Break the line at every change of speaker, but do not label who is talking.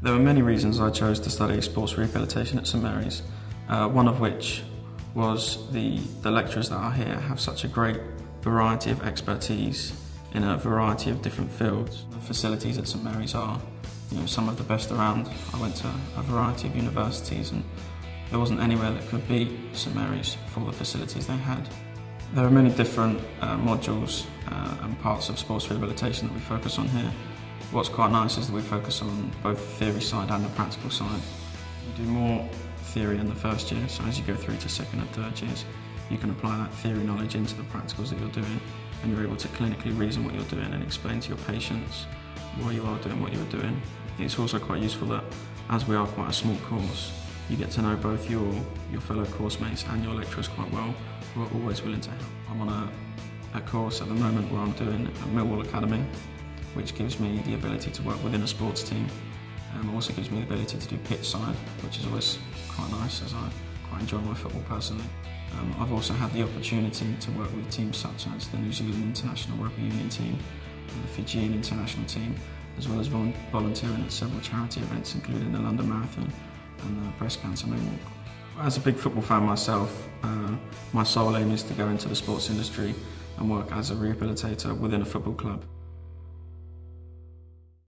There were many reasons I chose to study sports rehabilitation at St Mary's, uh, one of which was the, the lecturers that are here have such a great variety of expertise in a variety of different fields. The facilities at St Mary's are you know, some of the best around. I went to a variety of universities and there wasn't anywhere that could beat St Mary's for the facilities they had. There are many different uh, modules uh, and parts of sports rehabilitation that we focus on here. What's quite nice is that we focus on both the theory side and the practical side. We do more theory in the first year, so as you go through to second and third years, you can apply that theory knowledge into the practicals that you're doing and you're able to clinically reason what you're doing and explain to your patients why you are doing what you're doing. It's also quite useful that as we are quite a small course, you get to know both your, your fellow course mates and your lecturers quite well, who are always willing to help. I'm on a, a course at the moment where I'm doing at Millwall Academy, which gives me the ability to work within a sports team and also gives me the ability to do pitch side, which is always quite nice as I quite enjoy my football personally. Um, I've also had the opportunity to work with teams such as the New Zealand International Rugby Union team and the Fijian International team, as well as volunteering at several charity events, including the London Marathon and the Breast Cancer Moonwalk. As a big football fan myself, uh, my sole aim is to go into the sports industry and work as a rehabilitator within a football club.